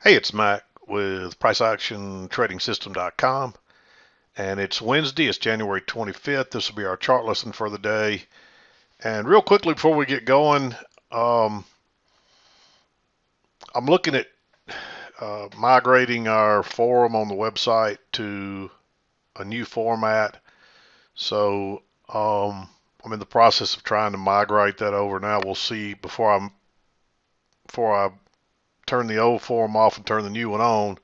Hey, it's Mike with PriceActionTradingSystem.com, and it's Wednesday. It's January 25th. This will be our chart lesson for the day. And real quickly before we get going, um, I'm looking at uh, migrating our forum on the website to a new format. So um, I'm in the process of trying to migrate that over now. We'll see before I'm before I turn the old form off and turn the new one on,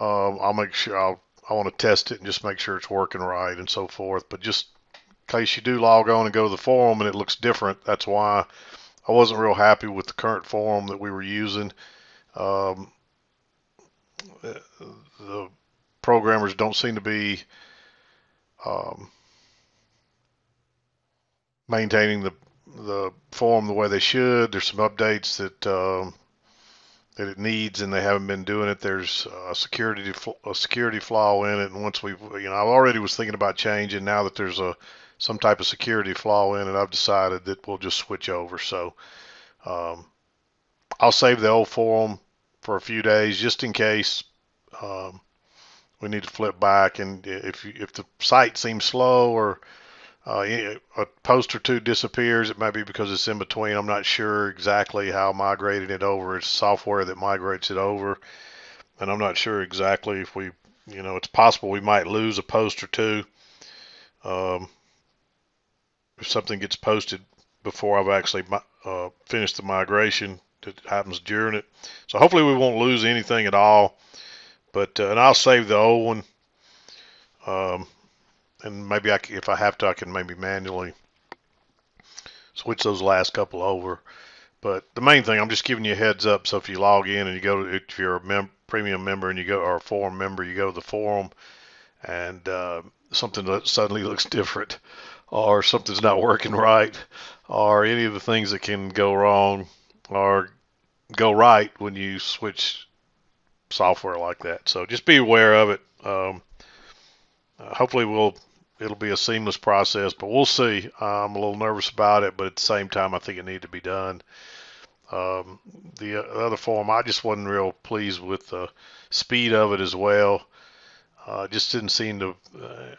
uh, I'll make sure I'll I want to test it and just make sure it's working right and so forth. But just in case you do log on and go to the forum and it looks different, that's why I wasn't real happy with the current forum that we were using. Um, the programmers don't seem to be um, maintaining the the forum the way they should. There's some updates that um, that it needs, and they haven't been doing it. There's a security a security flaw in it, and once we, you know, I already was thinking about changing. Now that there's a some type of security flaw in it, I've decided that we'll just switch over. So um, I'll save the old forum for a few days just in case um, we need to flip back. And if if the site seems slow or uh, a post or two disappears. It might be because it's in between. I'm not sure exactly how migrating it over. It's software that migrates it over, and I'm not sure exactly if we, you know, it's possible we might lose a post or two um, if something gets posted before I've actually uh, finished the migration. That happens during it, so hopefully we won't lose anything at all. But uh, and I'll save the old one. Um, and maybe I, if I have to, I can maybe manually switch those last couple over. But the main thing, I'm just giving you a heads up. So if you log in and you go, to, if you're a mem- premium member and you go, or a forum member, you go to the forum, and uh, something that suddenly looks different, or something's not working right, or any of the things that can go wrong, or go right when you switch software like that. So just be aware of it. Um, uh, hopefully, we'll it'll be a seamless process, but we'll see. I'm a little nervous about it, but at the same time, I think it needed to be done. Um, the other form, I just wasn't real pleased with the speed of it as well. Uh, just didn't seem to uh,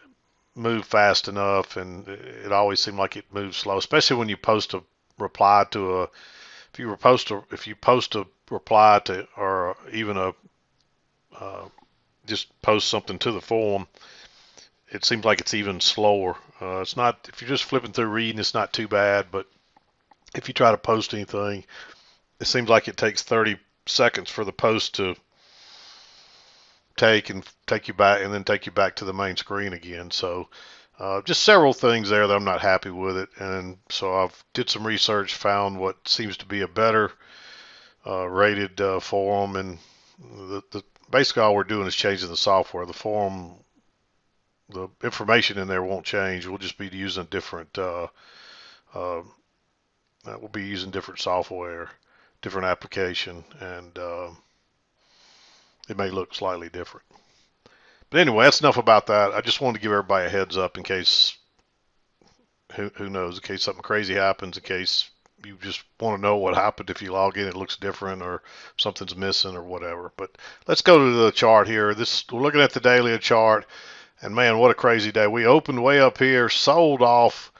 move fast enough, and it always seemed like it moved slow, especially when you post a reply to a. If you post a, if you post a reply to, or even a, uh, just post something to the forum, it seems like it's even slower. Uh, it's not if you're just flipping through reading, it's not too bad, but if you try to post anything, it seems like it takes 30 seconds for the post to take and take you back and then take you back to the main screen again. So uh, just several things there that I'm not happy with it, and so I've did some research, found what seems to be a better uh, rated uh, forum, and the, the basically all we're doing is changing the software. The forum the information in there won't change. We'll just be using different. Uh, uh, we'll be using different software, different application, and uh, it may look slightly different. But anyway, that's enough about that. I just wanted to give everybody a heads up in case who who knows, in case something crazy happens, in case you just want to know what happened if you log in, it looks different or something's missing or whatever. But let's go to the chart here. This we're looking at the daily chart. And man, what a crazy day. We opened way up here, sold off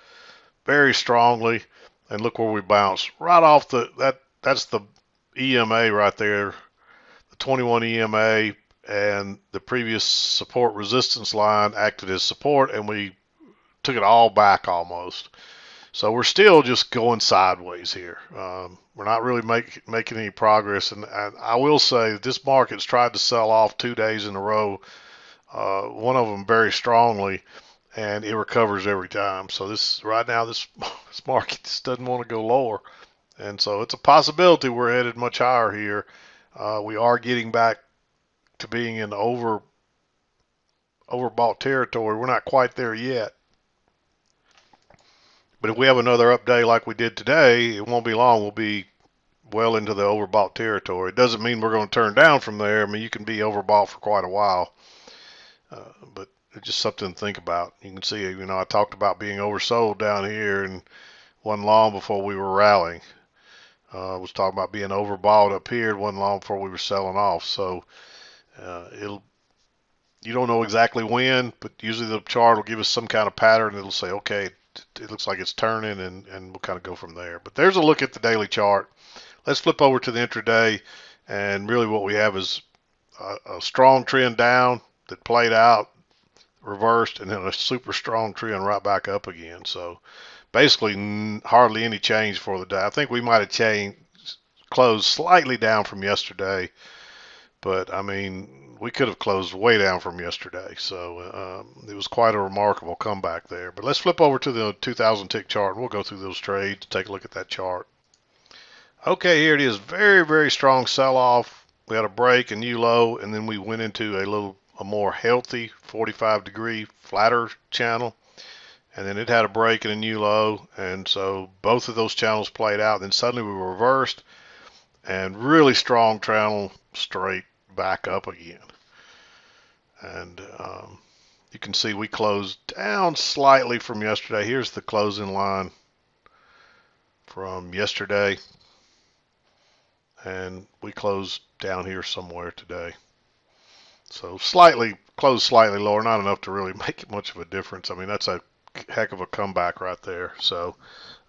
very strongly, and look where we bounced. Right off the that that's the EMA right there. The 21 EMA and the previous support resistance line acted as support and we took it all back almost. So we're still just going sideways here. Um, we're not really make, making any progress. And, I will say this market's tried to sell off two days in a row uh, one of them very strongly, and it recovers every time. So this right now, this this market just doesn't want to go lower, and so it's a possibility we're headed much higher here. Uh, we are getting back to being in over overbought territory. We're not quite there yet. But if we have another up day like we did today, it won't be long. We'll be well into the overbought territory. It doesn't mean we're going to turn down from there. I mean, you can be overbought for quite a while. Uh, but it's just something to think about. You can see, you know, I talked about being oversold down here and wasn't long before we were rallying. uh, was talking about being overbought up here. one long before we were selling off. So uh, it'll you don't know exactly when, but usually the chart will give us some kind of pattern. It'll say, okay, it looks like it's turning, and, and we'll kind of go from there. But there's a look at the daily chart. Let's flip over to the intraday, and really what we have is a, a strong trend down that played out, reversed, and then a super strong trend right back up again. So basically hardly any change for the day. I think we might have changed, closed slightly down from yesterday, but I mean, we could have closed way down from yesterday. So um, it was quite a remarkable comeback there. But let's flip over to the 2000 tick chart and we'll go through those trades, take a look at that chart. Okay, here it is. Very, very strong sell off. We had a break, a new low, and then we went into a little a more healthy 45 degree flatter channel and then it had a break and a new low and so both of those channels played out. Then suddenly we reversed and really strong channel straight back up again. And um, you can see we closed down slightly from yesterday. Here's the closing line from yesterday and we closed down here somewhere today so slightly closed slightly lower not enough to really make much of a difference I mean that's a heck of a comeback right there. So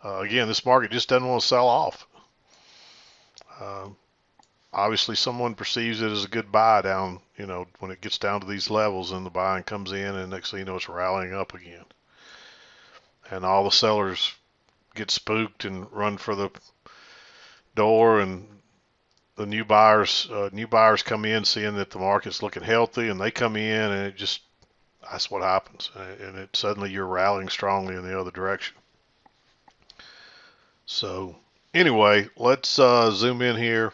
uh, again, this market just doesn't want to sell off. Uh, obviously, someone perceives it as a good buy down. You know, when it gets down to these levels, and the buying comes in, and next thing you know, it's rallying up again. And all the sellers get spooked and run for the door, and the new buyers, uh, new buyers come in seeing that the market's looking healthy, and they come in, and it just that's what happens. And it suddenly you're rallying strongly in the other direction. So anyway, let's uh, zoom in here.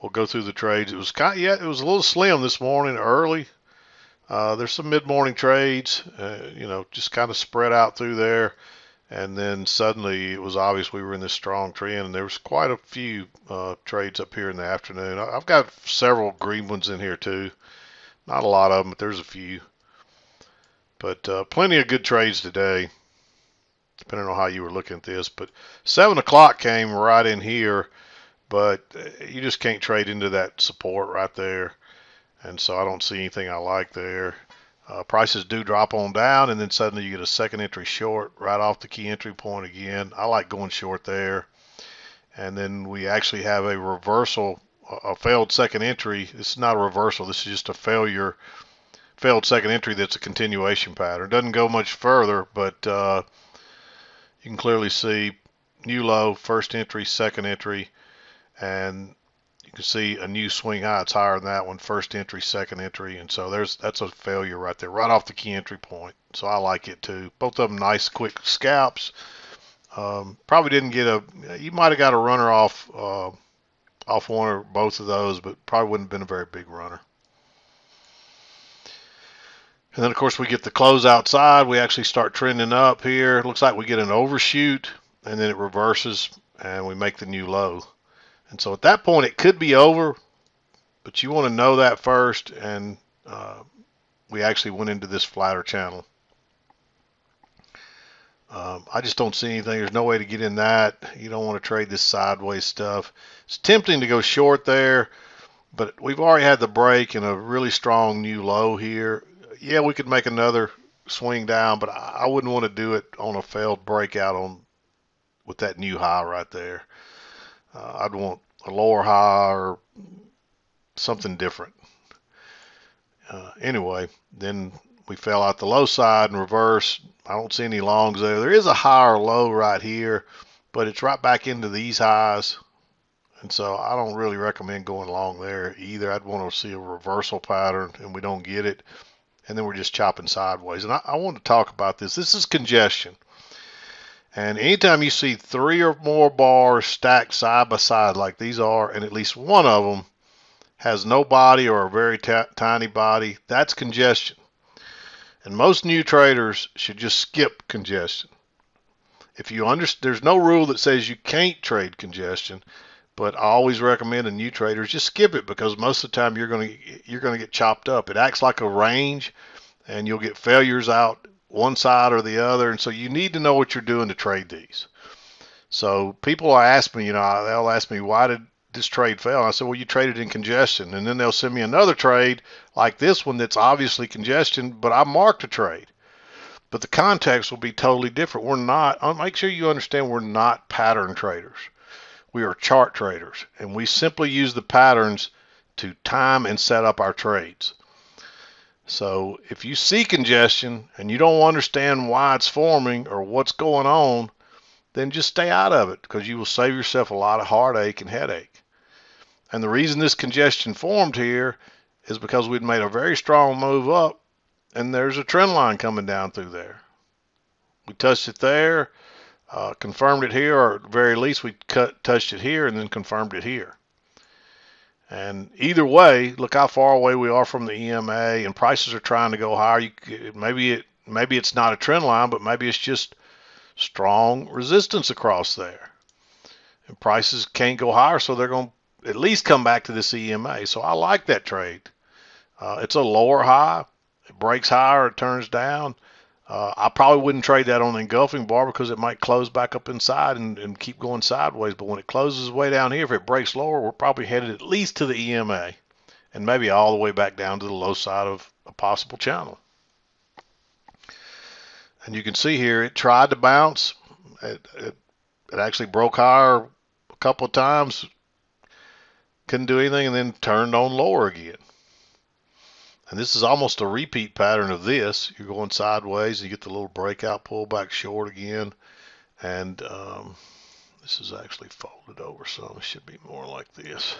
We'll go through the trades. It was kind of, yeah, it was a little slim this morning early. Uh, there's some mid-morning trades, uh, you know, just kind of spread out through there. And then suddenly it was obvious we were in this strong trend, and there was quite a few uh, trades up here in the afternoon. I've got several green ones in here too. Not a lot of them, but there's a few. But uh, plenty of good trades today, depending on how you were looking at this. But 7 o'clock came right in here, but uh, you just can't trade into that support right there. And so I don't see anything I like there. Uh, prices do drop on down, and then suddenly you get a second entry short right off the key entry point again. I like going short there. And then we actually have a reversal, a failed second entry. This is not a reversal. This is just a failure failed second entry that's a continuation pattern. Doesn't go much further, but uh, you can clearly see new low, first entry, second entry, and you can see a new swing high. It's higher than that one, first entry, second entry, and so there's that's a failure right there, right off the key entry point. So I like it too. Both of them nice, quick scalps. Um, probably didn't get a. You might have got a runner off uh, off one or both of those, but probably wouldn't have been a very big runner. And then, of course, we get the close outside. We actually start trending up here. It looks like we get an overshoot, and then it reverses, and we make the new low. And so at that point, it could be over, but you want to know that first. And uh, we actually went into this flatter channel. Um, I just don't see anything. There's no way to get in that. You don't want to trade this sideways stuff. It's tempting to go short there, but we've already had the break and a really strong new low here yeah, we could make another swing down, but I, wouldn't want to do it on a failed breakout on with that new high right there. Uh, I'd want a lower high or something different. Uh, anyway, then we fell out the low side and reverse. I don't see any longs there. There is a higher low right here, but it's right back into these highs. And so I don't really recommend going long there either. I'd want to see a reversal pattern and we don't get it and then we're just chopping sideways. And I, I want to talk about this. This is congestion. And anytime you see three or more bars stacked side by side like these are, and at least one of them has no body or a very tiny body, that's congestion. And most new traders should just skip congestion. If you understand, there's no rule that says you can't trade congestion, but I always recommend a new traders just skip it because most of the time you're going to you're going to get chopped up. It acts like a range, and you'll get failures out one side or the other, and so you need to know what you're doing to trade these. So people ask me, you know, they'll ask me, why did this trade fail? And I said, well, you traded in congestion. And then they'll send me another trade like this one that's obviously congestion, but I marked a trade. But the context will be totally different. We're not, I'll make sure you understand we're not pattern traders. We are chart traders, and we simply use the patterns to time and set up our trades. So if you see congestion and you don't understand why it's forming or what's going on, then just stay out of it because you will save yourself a lot of heartache and headache. And the reason this congestion formed here is because we'd made a very strong move up and there's a trend line coming down through there. We touched it there, uh, confirmed it here, or at very least we cut, touched it here and then confirmed it here. And either way, look how far away we are from the EMA, and prices are trying to go higher. You, maybe it maybe it's not a trend line, but maybe it's just strong resistance across there. And prices can't go higher, so they're going to at least come back to this EMA. So I like that trade. Uh, it's a lower high. It breaks higher, it turns down. Uh, I probably wouldn't trade that on the engulfing bar because it might close back up inside and, and keep going sideways. But when it closes way down here, if it breaks lower, we're probably headed at least to the EMA and maybe all the way back down to the low side of a possible channel. And you can see here, it tried to bounce. It, it, it actually broke higher a couple of times, couldn't do anything, and then turned on lower again. And this is almost a repeat pattern of this. You're going sideways, you get the little breakout, pull back short again. And um, this is actually folded over some. It should be more like this.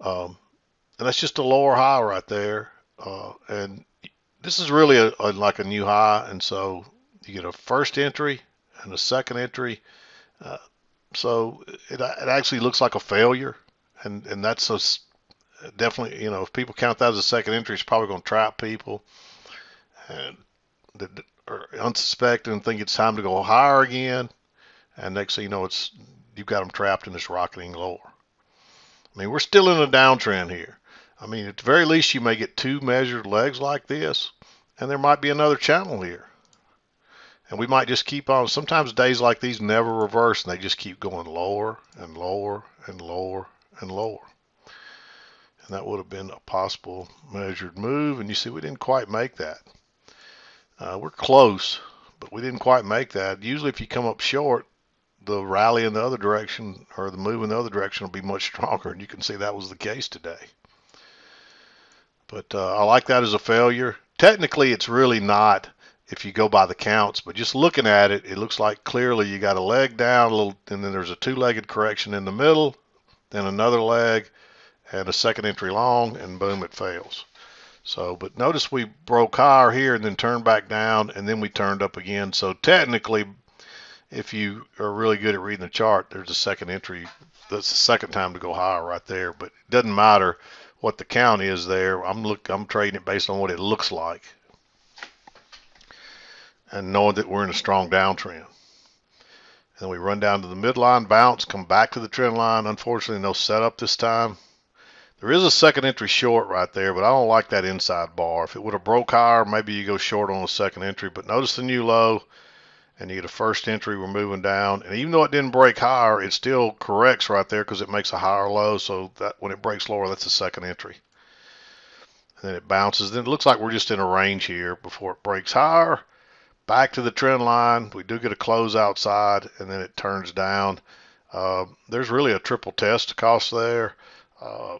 Um, and that's just a lower high right there. Uh, and this is really a, a, like a new high, and so you get a first entry and a second entry. Uh, so it, it actually looks like a failure, and and that's a, definitely you know if people count that as a second entry, it's probably going to trap people that are unsuspecting and think it's time to go higher again, and next thing you know, it's you've got them trapped and it's rocketing lower. I mean, we're still in a downtrend here. I mean, at the very least, you may get two measured legs like this, and there might be another channel here. And we might just keep on. Sometimes days like these never reverse, and they just keep going lower and lower and lower and lower. And that would have been a possible measured move. And you see, we didn't quite make that. Uh, we're close, but we didn't quite make that. Usually, if you come up short, the rally in the other direction or the move in the other direction will be much stronger. And you can see that was the case today. But uh, I like that as a failure. Technically, it's really not if you go by the counts, but just looking at it, it looks like clearly you got a leg down, a little, and then there's a two-legged correction in the middle, then another leg, and a second entry long, and boom, it fails. So, but notice we broke higher here and then turned back down, and then we turned up again. So technically, if you are really good at reading the chart, there's a second entry. That's the second time to go higher right there, but it doesn't matter what the count is there. I'm look I'm trading it based on what it looks like. And knowing that we're in a strong downtrend. And then we run down to the midline, bounce, come back to the trend line. Unfortunately, no setup this time. There is a second entry short right there, but I don't like that inside bar. If it would have broke higher, maybe you go short on a second entry. But notice the new low and you get a first entry, we're moving down. And even though it didn't break higher, it still corrects right there because it makes a higher low. So that when it breaks lower, that's a second entry. And then it bounces. Then it looks like we're just in a range here before it breaks higher. Back to the trend line. We do get a close outside, and then it turns down. Uh, there's really a triple test cost there. Uh,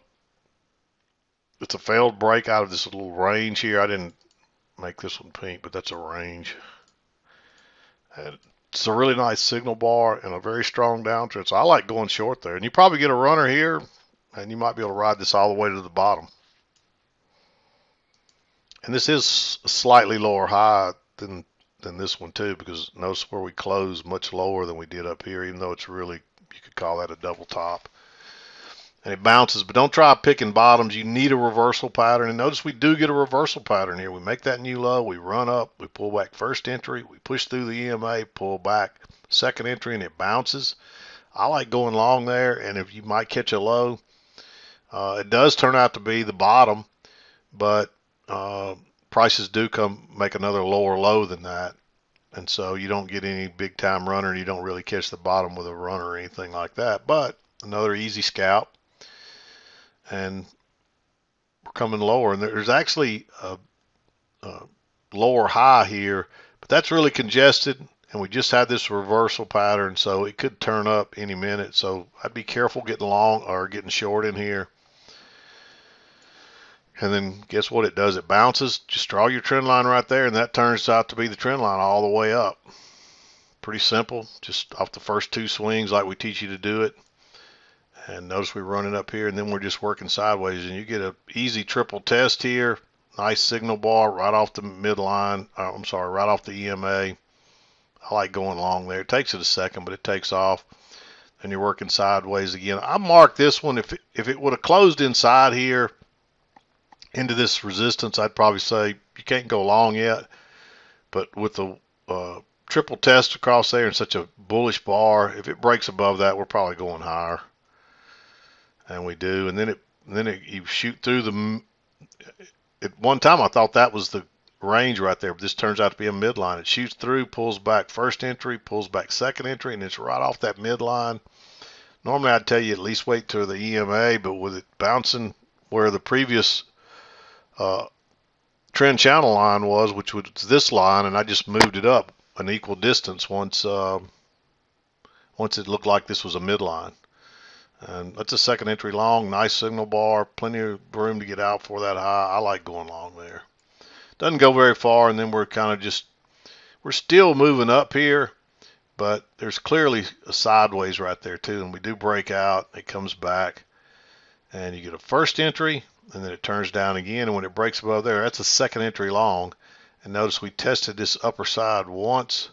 it's a failed break out of this little range here. I didn't make this one pink, but that's a range. And it's a really nice signal bar and a very strong downtrend. So I like going short there. And you probably get a runner here, and you might be able to ride this all the way to the bottom. And this is slightly lower high than than this one too, because notice where we close much lower than we did up here, even though it's really, you could call that a double top and it bounces. But don't try picking bottoms. You need a reversal pattern. And notice we do get a reversal pattern here. We make that new low. We run up. We pull back first entry. We push through the EMA, pull back second entry, and it bounces. I like going long there. And if you might catch a low, uh, it does turn out to be the bottom. But uh, prices do come make another lower low than that. and so you don't get any big time runner and you don't really catch the bottom with a runner or anything like that but another easy scalp and we're coming lower. And there's actually a, a lower high here but that's really congested and we just had this reversal pattern so it could turn up any minute. So I'd be careful getting long or getting short in here. And then guess what it does? It bounces. Just draw your trend line right there and that turns out to be the trend line all the way up. Pretty simple. Just off the first two swings like we teach you to do it and notice we're running up here and then we're just working sideways and you get a easy triple test here nice signal bar right off the midline uh, I'm sorry right off the EMA I like going long there. It takes it a second, but it takes off. And you're working sideways again. I marked this one. If it, if it would have closed inside here into this resistance, I'd probably say you can't go long yet. But with the uh, triple test across there and such a bullish bar, if it breaks above that, we're probably going higher. And we do. And then it then it, you shoot through the. At one time, I thought that was the range right there. But this turns out to be a midline. It shoots through, pulls back first entry, pulls back second entry, and it's right off that midline. Normally I'd tell you at least wait till the EMA, but with it bouncing where the previous uh, trend channel line was, which was this line, and I just moved it up an equal distance once uh, once it looked like this was a midline. And that's a second entry long, nice signal bar, plenty of room to get out for that high. I like going long there. Doesn't go very far, and then we're kind of just, we're still moving up here, but there's clearly a sideways right there too, and we do break out, it comes back, and you get a first entry, and then it turns down again, and when it breaks above there, that's a second entry long, and notice we tested this upper side once,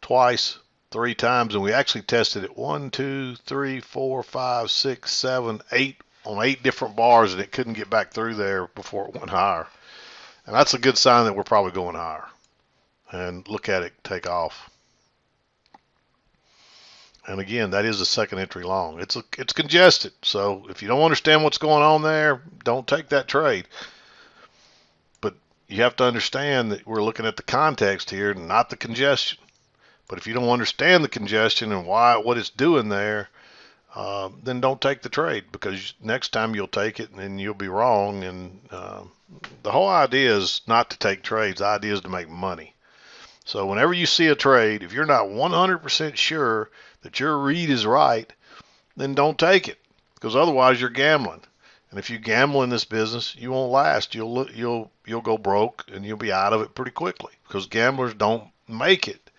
twice, three times, and we actually tested it one, two, three, four, five, six, seven, eight on eight different bars, and it couldn't get back through there before it went higher. And that's a good sign that we're probably going higher. And look at it take off. And again, that is a second entry long. It's a, it's congested. So if you don't understand what's going on there, don't take that trade. But you have to understand that we're looking at the context here, not the congestion. But if you don't understand the congestion and why what it's doing there, uh, then don't take the trade because next time you'll take it and you'll be wrong. And uh, the whole idea is not to take trades. The idea is to make money. So whenever you see a trade, if you're not 100% sure that your read is right, then don't take it because otherwise you're gambling. And if you gamble in this business, you won't last. You'll you'll you'll go broke and you'll be out of it pretty quickly because gamblers don't make it.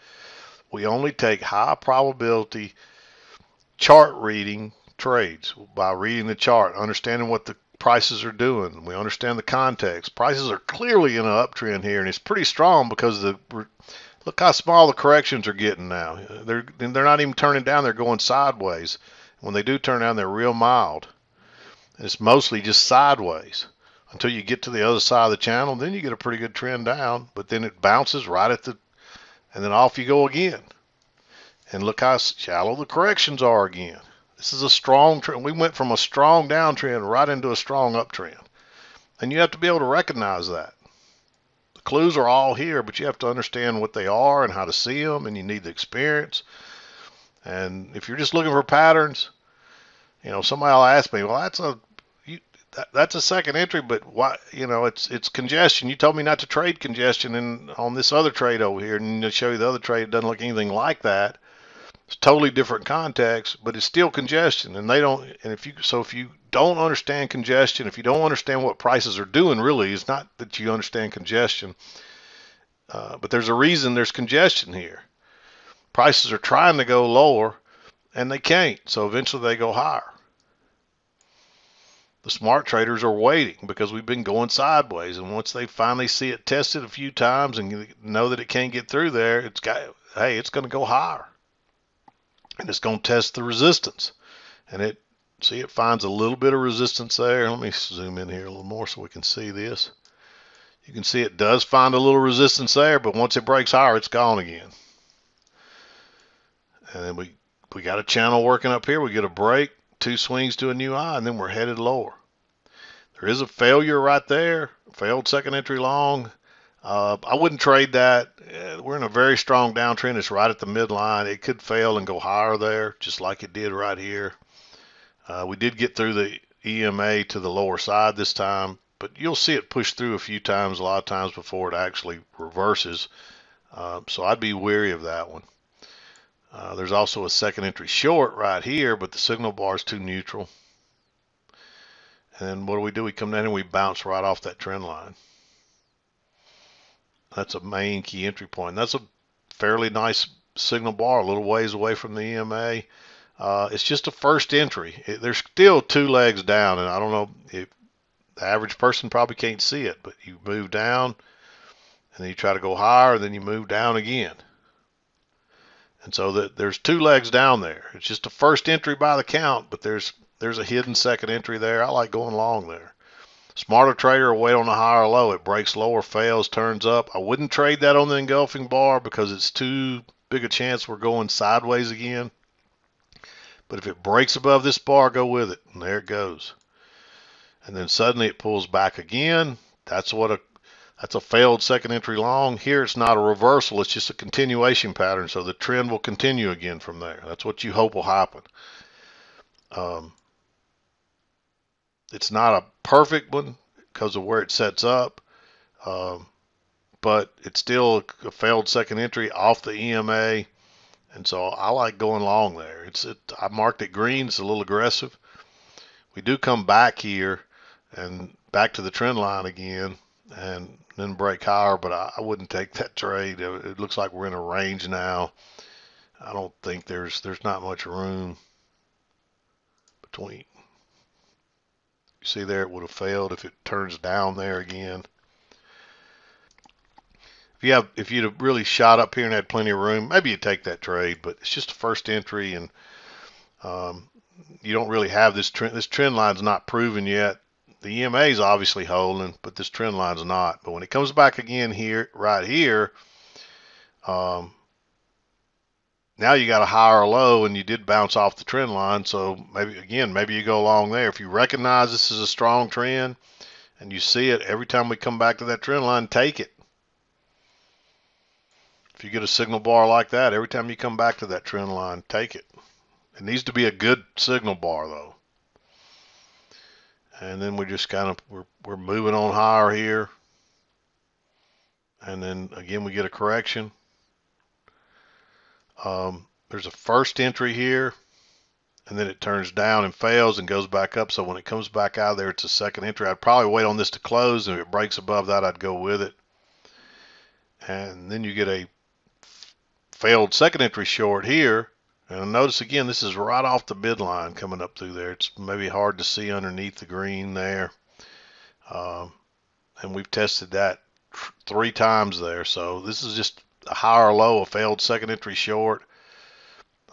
We only take high probability chart reading trades by reading the chart, understanding what the prices are doing. We understand the context. Prices are clearly in an uptrend here, and it's pretty strong because the look how small the corrections are getting now. They're they're not even turning down; they're going sideways. When they do turn down, they're real mild. It's mostly just sideways until you get to the other side of the channel. Then you get a pretty good trend down, but then it bounces right at the, and then off you go again. And look how shallow the corrections are again. This is a strong trend. We went from a strong downtrend right into a strong uptrend. And you have to be able to recognize that. The clues are all here, but you have to understand what they are and how to see them, and you need the experience. And if you're just looking for patterns, you know, somebody will ask me, well, that's a that, that's a second entry, but why? You know, it's it's congestion. You told me not to trade congestion, and on this other trade over here, and to show you the other trade, it doesn't look anything like that. It's totally different context, but it's still congestion. And they don't, and if you, so if you don't understand congestion, if you don't understand what prices are doing, really, it's not that you understand congestion, uh, but there's a reason there's congestion here. Prices are trying to go lower and they can't. So eventually they go higher. The smart traders are waiting because we've been going sideways. And once they finally see it tested a few times and know that it can't get through there, it's got, hey, it's going to go higher and it's going to test the resistance. And it, see, it finds a little bit of resistance there. Let me zoom in here a little more so we can see this. You can see it does find a little resistance there, but once it breaks higher, it's gone again. And then we, we got a channel working up here. We get a break, two swings to a new high, and then we're headed lower. There is a failure right there, failed second entry long. Uh, I wouldn't trade that. Uh, we're in a very strong downtrend. It's right at the midline. It could fail and go higher there, just like it did right here. Uh, we did get through the EMA to the lower side this time, but you'll see it push through a few times, a lot of times before it actually reverses. Uh, so I'd be wary of that one. Uh, there's also a second entry short right here, but the signal bar is too neutral. And then what do we do? We come down and we bounce right off that trend line. That's a main key entry point. That's a fairly nice signal bar, a little ways away from the EMA. Uh, it's just a first entry. It, there's still two legs down, and I don't know if the average person probably can't see it, but you move down, and then you try to go higher, and then you move down again. And so that there's two legs down there. It's just a first entry by the count, but there's there's a hidden second entry there. I like going long there. Smarter trader will wait on the higher low. It breaks lower, fails, turns up. I wouldn't trade that on the engulfing bar because it's too big a chance we're going sideways again. But if it breaks above this bar, go with it. And there it goes. And then suddenly it pulls back again. That's what a that's a failed second entry long. Here it's not a reversal, it's just a continuation pattern. So the trend will continue again from there. That's what you hope will happen. Um, it's not a perfect one because of where it sets up, um, but it's still a failed second entry off the EMA. And so I like going long there. It's it, I marked it green. It's a little aggressive. We do come back here and back to the trend line again and then break higher, but I, I wouldn't take that trade. It, it looks like we're in a range now. I don't think there's there's not much room between. You see there, it would have failed if it turns down there again if you have if you'd have really shot up here and had plenty of room, maybe you take that trade. But it's just a first entry, and um, you don't really have this trend. This trend line's not proven yet. The EMA is obviously holding, but this trend line's not. But when it comes back again here, right here, um, now you got a higher low, and you did bounce off the trend line. So maybe again, maybe you go along there. If you recognize this is a strong trend, and you see it every time we come back to that trend line, take it if you get a signal bar like that, every time you come back to that trend line, take it. It needs to be a good signal bar though. And then we just kind of, we're, we're moving on higher here. And then again, we get a correction. Um, there's a first entry here and then it turns down and fails and goes back up. So when it comes back out there, it's a second entry. I'd probably wait on this to close. And if it breaks above that, I'd go with it. And then you get a failed second entry short here. And notice again, this is right off the midline coming up through there. It's maybe hard to see underneath the green there. Um, and we've tested that three times there. So this is just a higher low, a failed second entry short.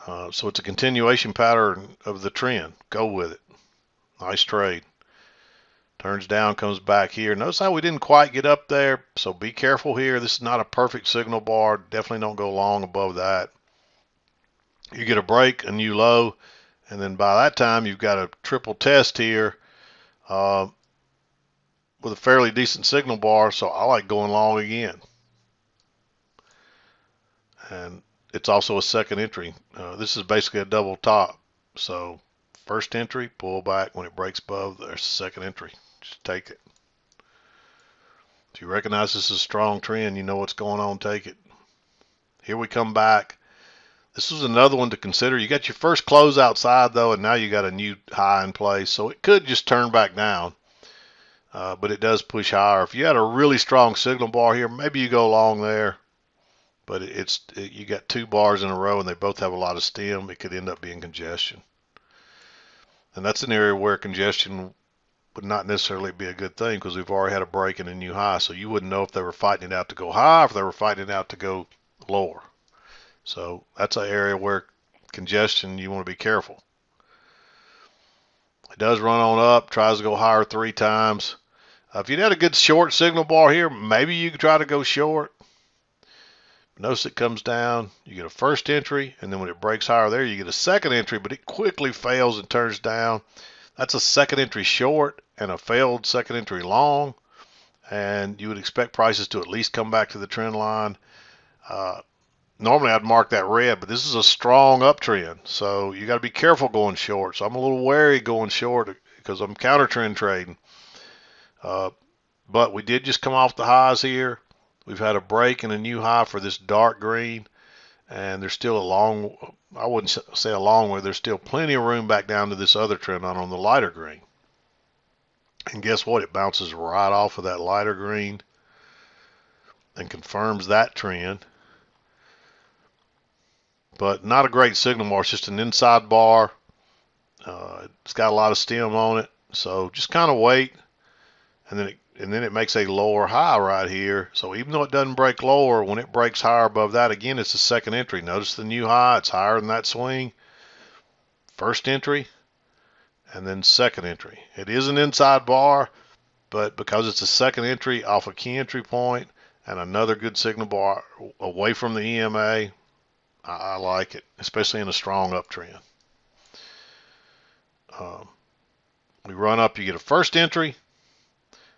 Uh, so it's a continuation pattern of the trend. Go with it. Nice trade. Turns down, comes back here. Notice how we didn't quite get up there, so be careful here. This is not a perfect signal bar. Definitely don't go long above that. You get a break, a new low, and then by that time you've got a triple test here uh, with a fairly decent signal bar, so I like going long again. And it's also a second entry. Uh, this is basically a double top. So first entry, pull back. When it breaks above, there's second entry. Just take it. If you recognize this is a strong trend, you know what's going on, take it. Here we come back. This is another one to consider. You got your first close outside though, and now you got a new high in place. So it could just turn back down, uh, but it does push higher. If you had a really strong signal bar here, maybe you go along there. But it's it, you got two bars in a row, and they both have a lot of stem. It could end up being congestion, and that's an area where congestion would not necessarily be a good thing because we've already had a break and a new high. So you wouldn't know if they were fighting it out to go high, if they were fighting it out to go lower. So that's an area where congestion, you want to be careful. It does run on up, tries to go higher three times. Uh, if you had a good short signal bar here, maybe you could try to go short. Notice it comes down, you get a first entry, and then when it breaks higher there, you get a second entry, but it quickly fails and turns down. That's a second entry short and a failed second entry long. and you would expect prices to at least come back to the trend line. Uh, normally I'd mark that red, but this is a strong uptrend, so you got to be careful going short. So I'm a little wary going short because I'm counter trend trading. Uh, but we did just come off the highs here. We've had a break and a new high for this dark green, and there's still a long, I wouldn't say a long way, there's still plenty of room back down to this other trend line on the lighter green. And guess what? It bounces right off of that lighter green and confirms that trend. But not a great signal bar. It's just an inside bar. Uh, it's got a lot of stem on it. So just kind of wait. And then it and then it makes a lower high right here. So even though it doesn't break lower, when it breaks higher above that, again, it's a second entry. Notice the new high, it's higher than that swing. First entry, and then second entry. It is an inside bar, but because it's a second entry off a key entry point and another good signal bar away from the EMA, I, I like it, especially in a strong uptrend. Um, we run up, you get a first entry,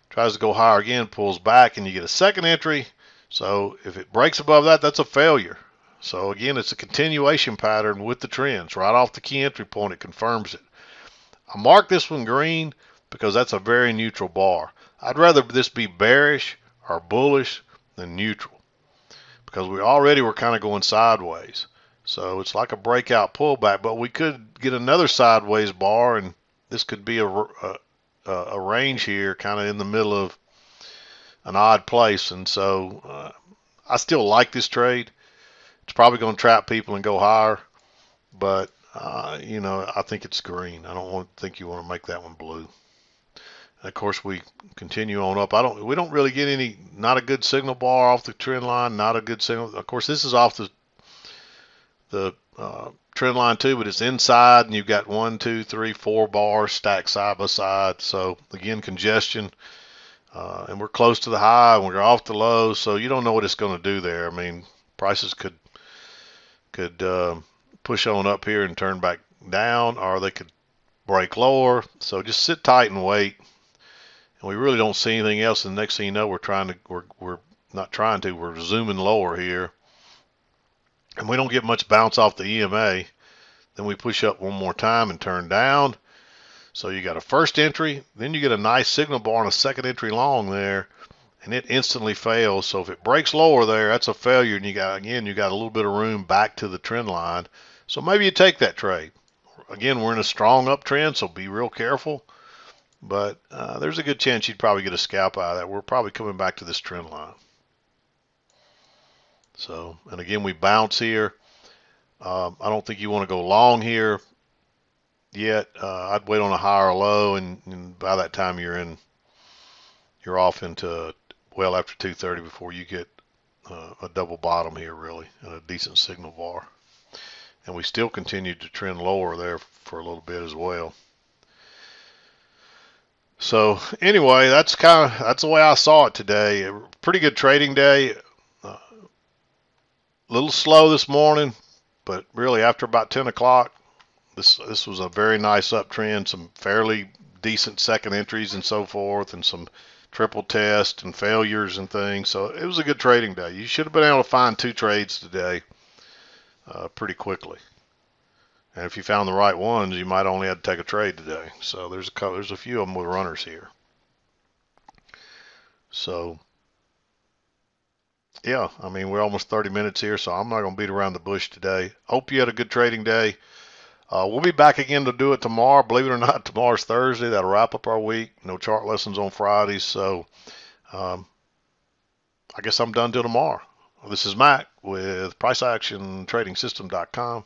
tries to go higher again, pulls back, and you get a second entry. So if it breaks above that, that's a failure. So again, it's a continuation pattern with the trends. Right off the key entry point, it confirms it. I mark this one green because that's a very neutral bar. I'd rather this be bearish or bullish than neutral because we already were kind of going sideways. So it's like a breakout pullback, but we could get another sideways bar and this could be a, a, a range here kind of in the middle of an odd place. And so uh, I still like this trade. It's probably going to trap people and go higher, but uh, you know, I think it's green. I don't want think you want to make that one blue. Of course, we continue on up. I don't. We don't really get any. Not a good signal bar off the trend line. Not a good signal. Of course, this is off the the uh, trend line too, but it's inside, and you've got one, two, three, four bars stacked side by side. So again, congestion, uh, and we're close to the high, and we're off the low. So you don't know what it's going to do there. I mean, prices could could uh, push on up here and turn back down, or they could break lower. So just sit tight and wait. And we really don't see anything else. And the next thing you know, we're trying to we're we're not trying to we're zooming lower here and we don't get much bounce off the EMA, then we push up one more time and turn down. So you got a first entry, then you get a nice signal bar on a second entry long there, and it instantly fails. So if it breaks lower there, that's a failure, and you got again you got a little bit of room back to the trend line. So maybe you take that trade. Again, we're in a strong uptrend, so be real careful. But uh, there's a good chance you'd probably get a scalp out of that. We're probably coming back to this trend line. So, and again, we bounce here. Um, I don't think you want to go long here yet. Uh, I'd wait on a higher low, and, and, by that time you're in, you're off into well after 2:30 before you get uh, a double bottom here, really, and a decent signal bar. And we still continued to trend lower there for a little bit as well. So anyway, that's kind of that's the way I saw it today. Pretty good trading day a little slow this morning, but really after about 10 o'clock, this this was a very nice uptrend. Some fairly decent second entries and so forth, and some triple tests and failures and things. So it was a good trading day. You should have been able to find two trades today uh, pretty quickly. And if you found the right ones, you might only have to take a trade today. So there's a there's a few of them with runners here. So yeah, I mean, we're almost 30 minutes here, so I'm not going to beat around the bush today. Hope you had a good trading day. Uh, we'll be back again to do it tomorrow. Believe it or not, tomorrow's Thursday. That'll wrap up our week. No chart lessons on Fridays. So um, I guess I'm done till tomorrow. This is Mac with PriceActionTradingSystem.com,